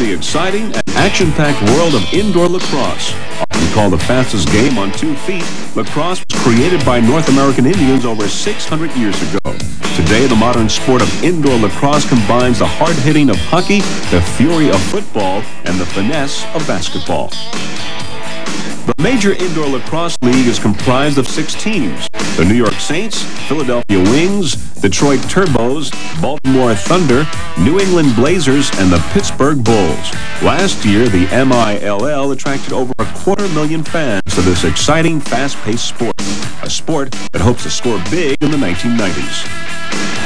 exciting and action-packed world of indoor lacrosse. Often called the fastest game on two feet, lacrosse was created by North American Indians over 600 years ago. Today, the modern sport of indoor lacrosse combines the hard hitting of hockey, the fury of football, and the finesse of basketball. The major indoor lacrosse league is comprised of six teams. The New York Saints, Philadelphia Wings, Detroit Turbos, Baltimore Thunder, New England Blazers, and the Pittsburgh Bulls. Last year, the MILL attracted over a quarter million fans to this exciting, fast-paced sport. A sport that hopes to score big in the 1990s.